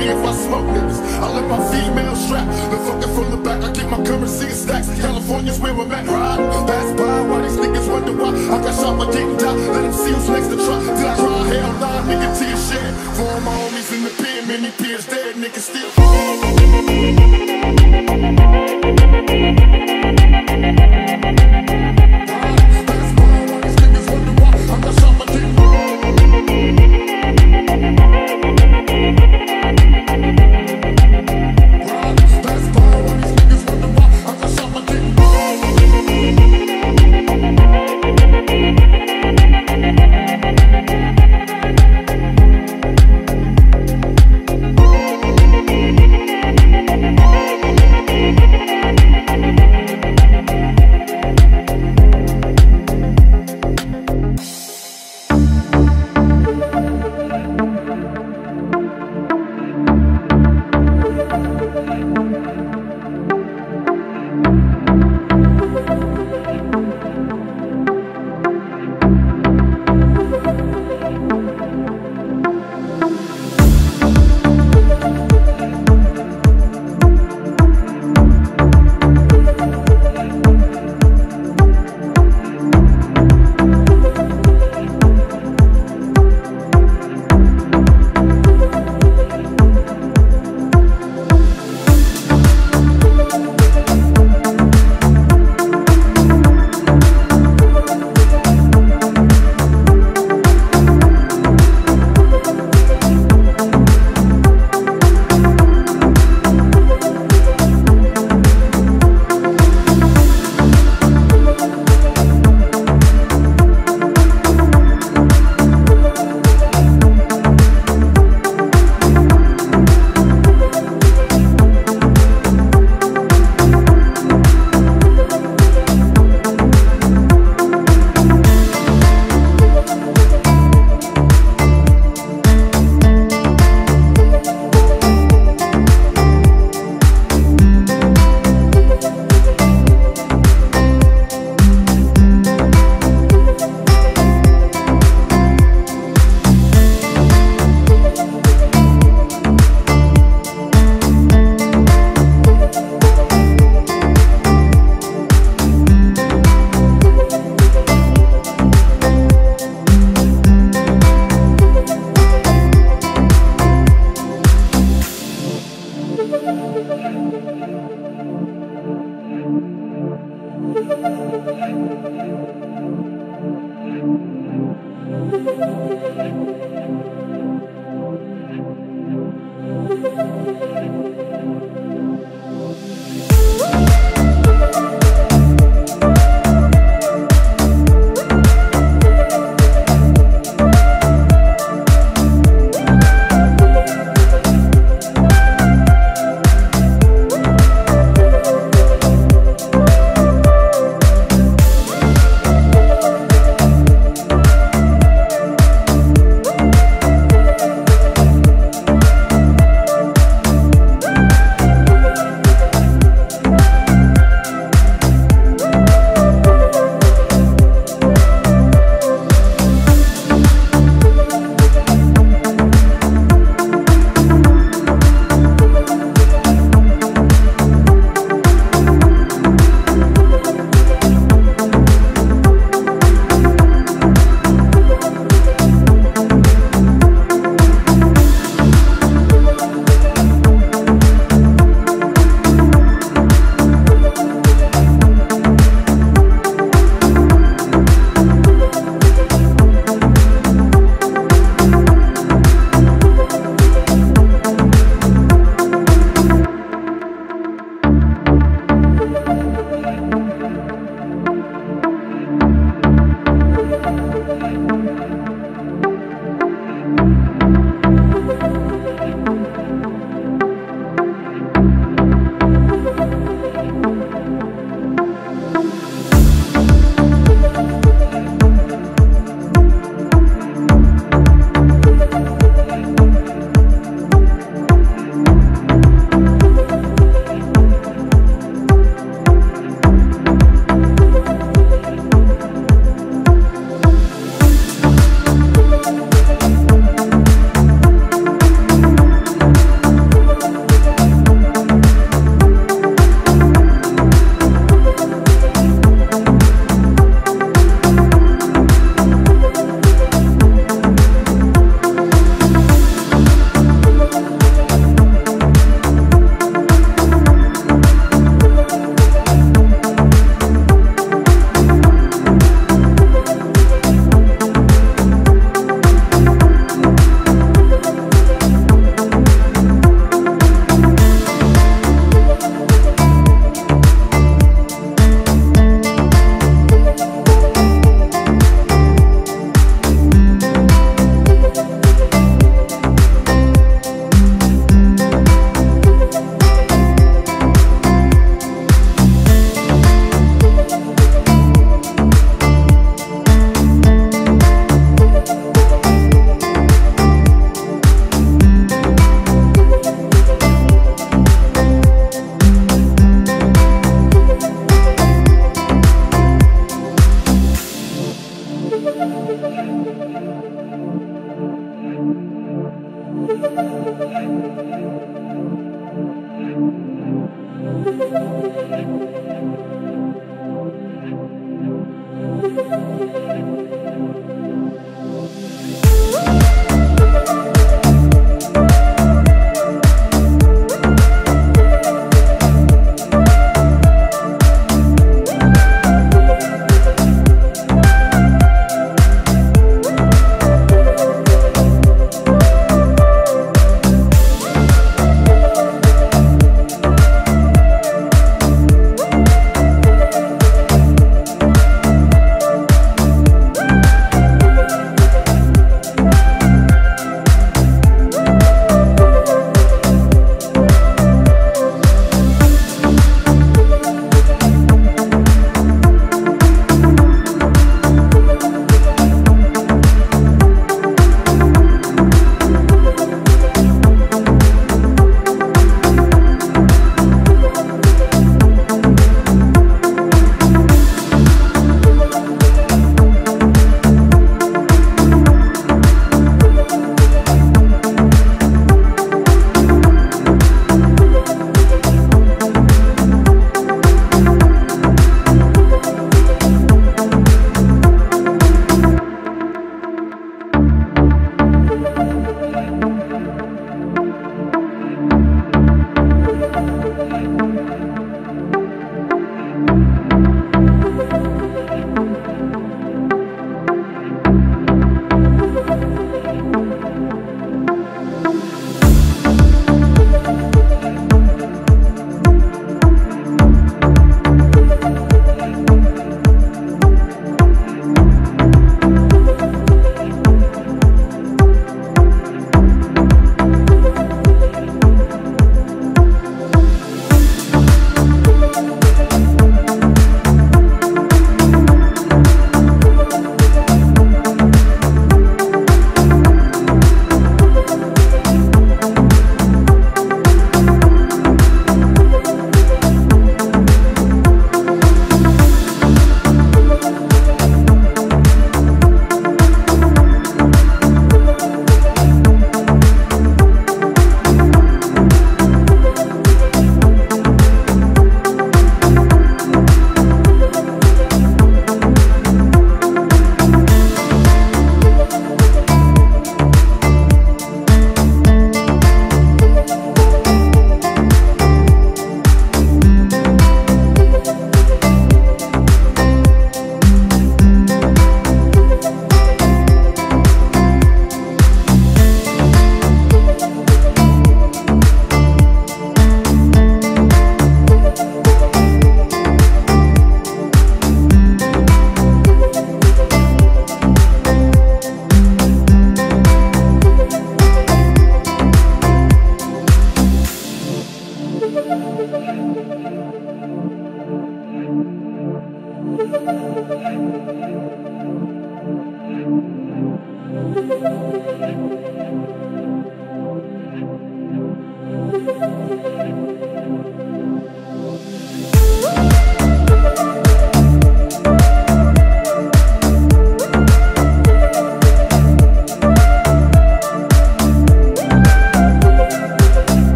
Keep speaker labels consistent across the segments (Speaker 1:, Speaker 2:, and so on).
Speaker 1: me if I smoke niggas. I let my female strap. The fucking from the back, I keep my currency in stacks. California's where I'm at. Ride, pass by, why these niggas wonder why I got shot, but didn't die. Let them see who's next to try. Did I cry? Hell nah, nigga, tear shit. For all my homies in the pen, many peers dead, niggas still.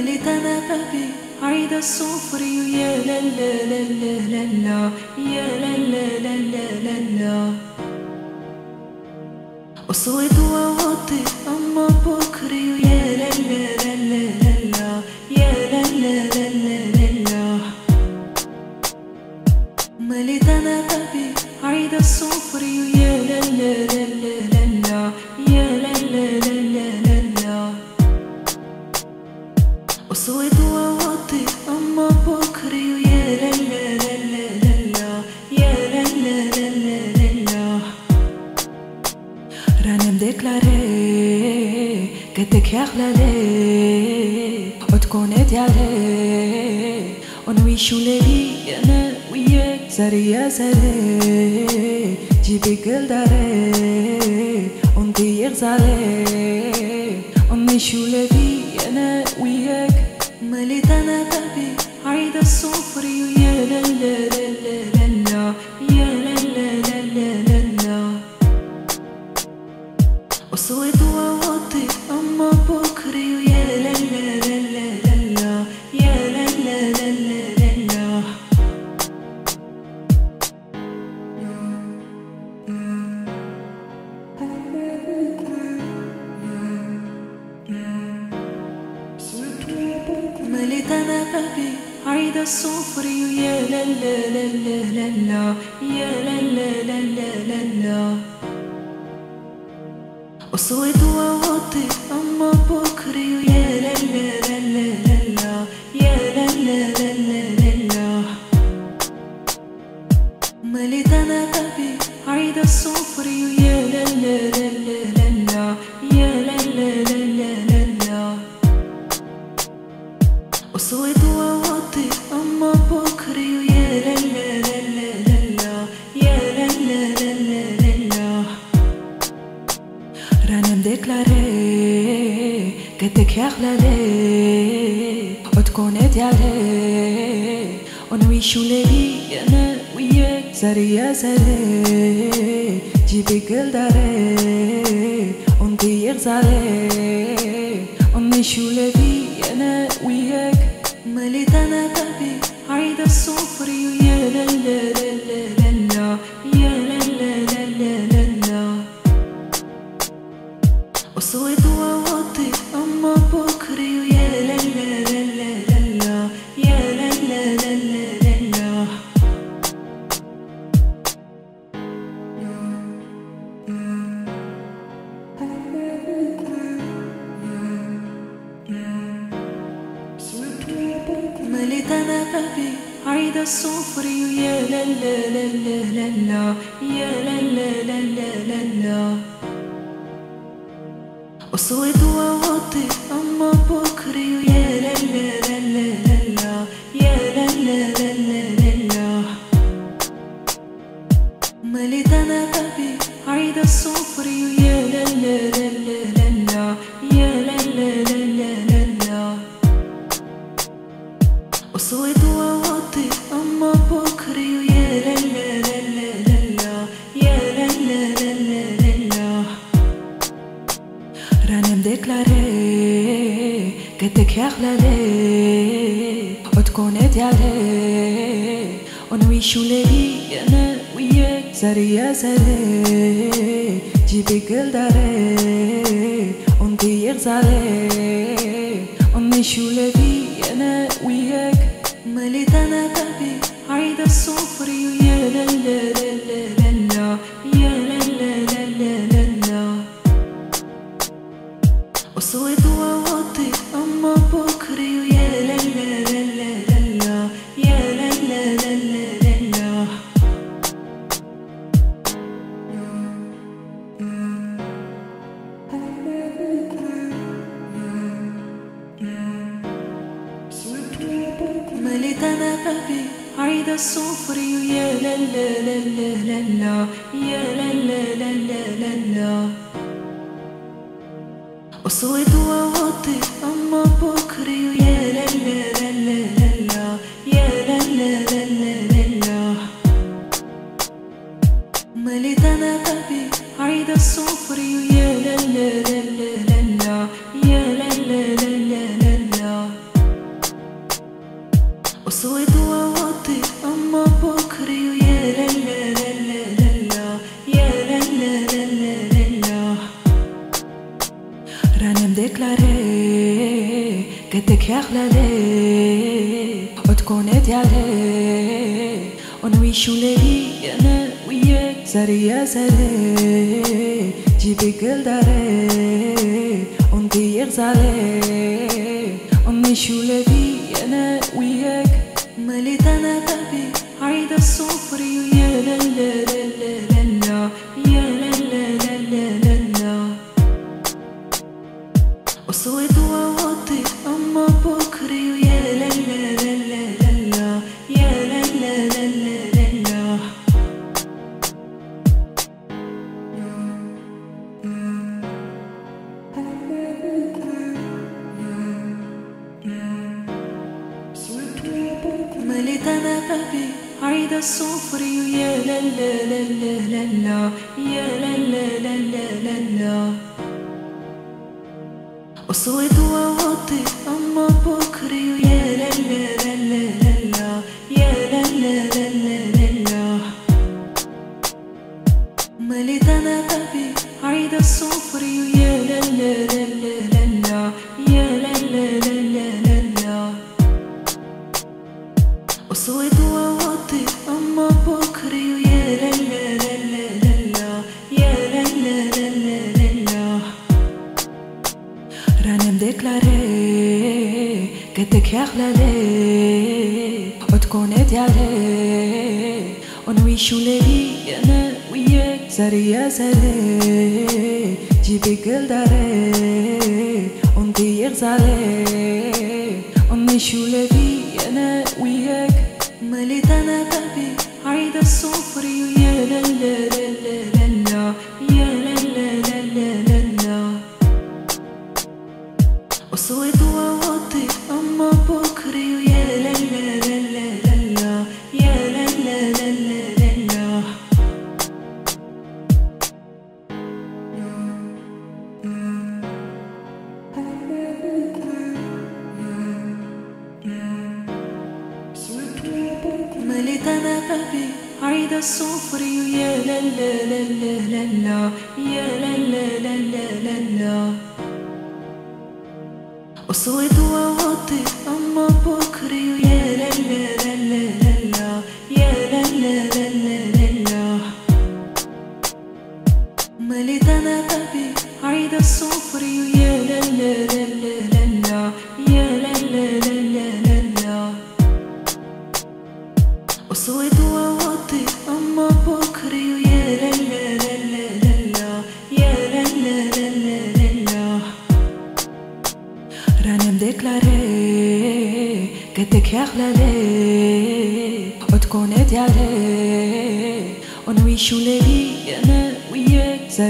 Speaker 2: مليت أنا قلبي عيد الصفري ويا لا لا لا لا لا لا. يا لا لا لا لا لا لا. أما بكري قدك يا خلالي وتكون ديالي ونعيشو ليلي أنا وياك ساري يا ساري جيبي قل داري ونطير غزالي ونعيشو ليلي أنا وياك مليت أنا قلبي عيد الصفري ويا لا لا la la, ya la la la la la la. O soy tu شو لاقي أنا وياك سريع سريع جيبك لداري وانت يغزالي امي شو لاقي أنا وياك Pues soy sofrer piensa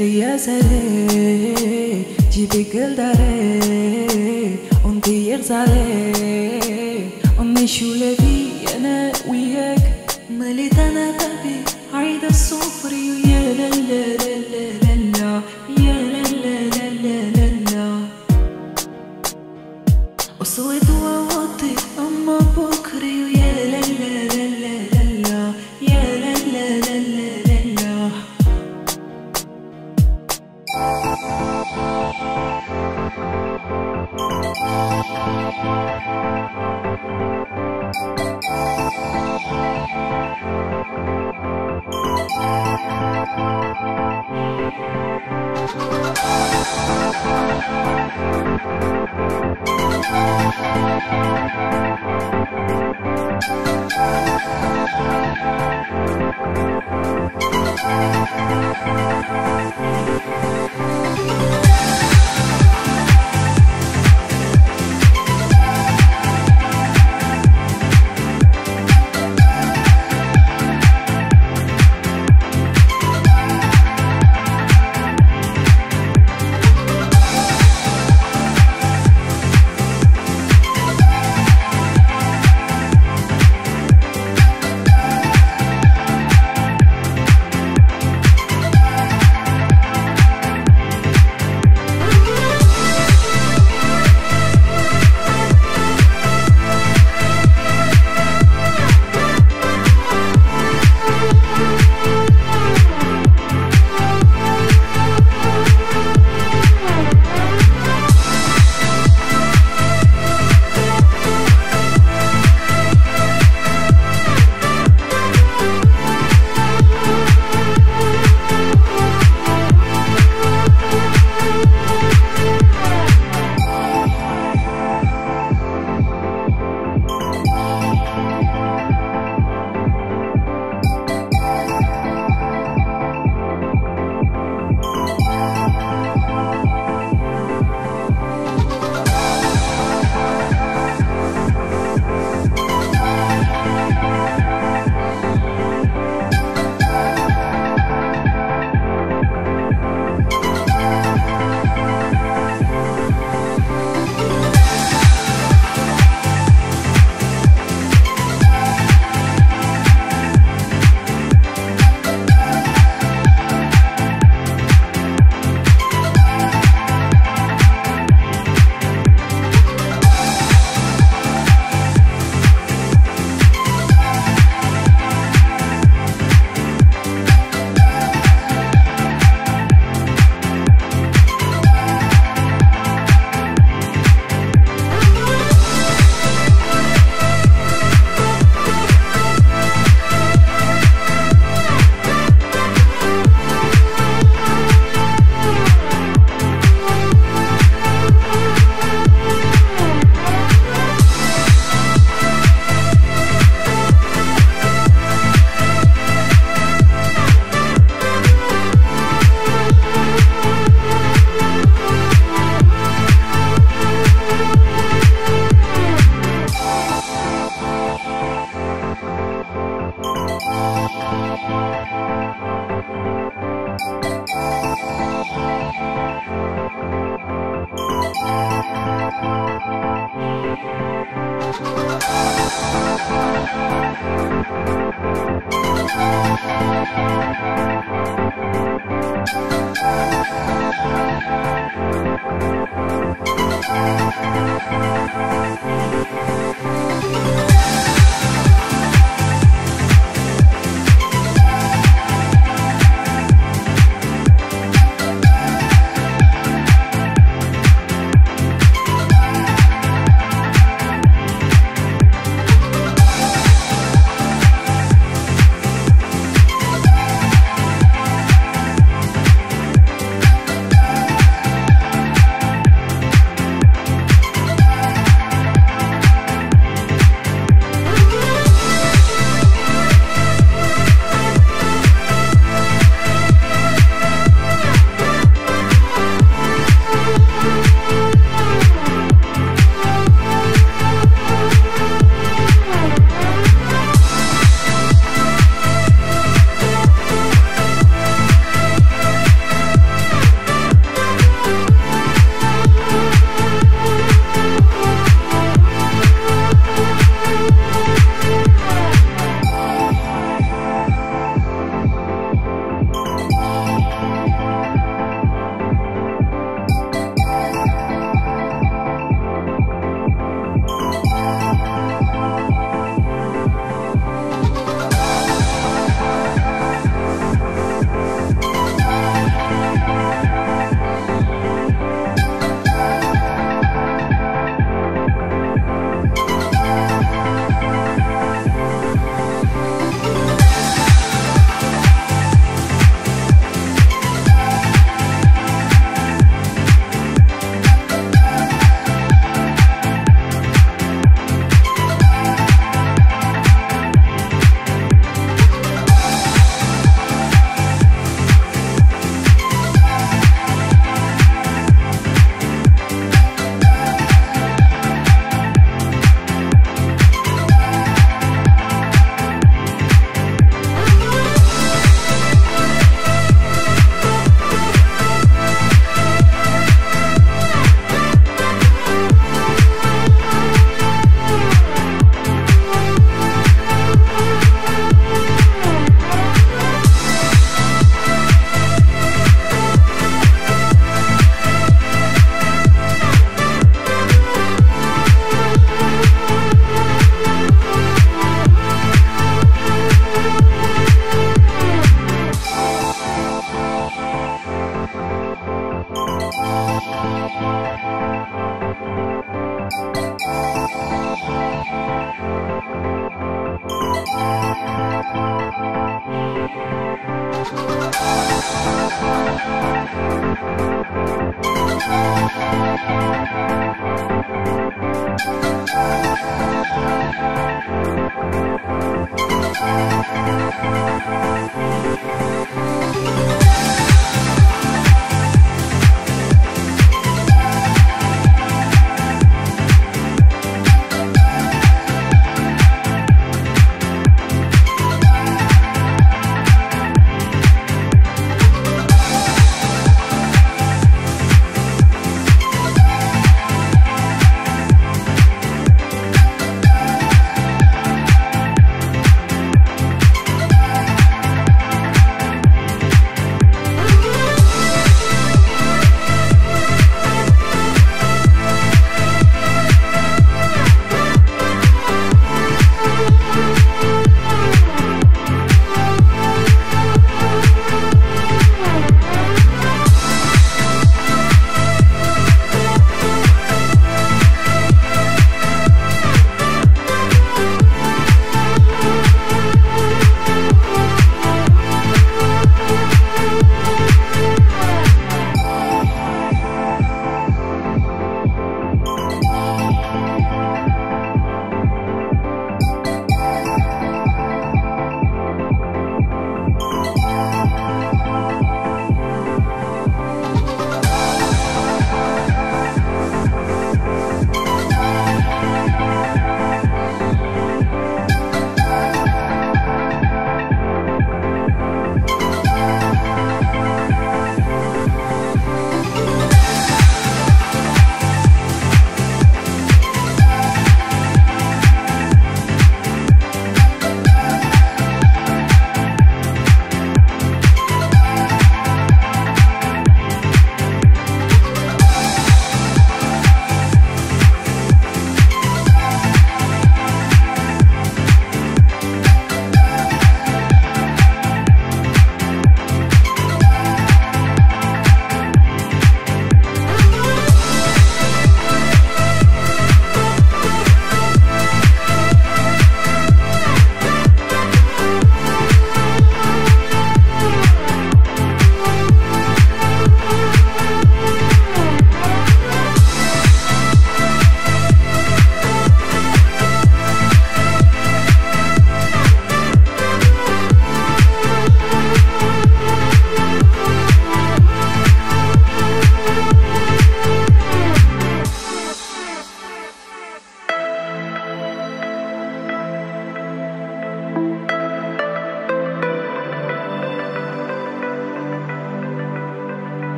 Speaker 2: يا زري جيبي قلداري أنتي يغزالي أمي شو لبي أنا وياك. مالي تانا تبي عيد الصفر يا لا لا لا لا.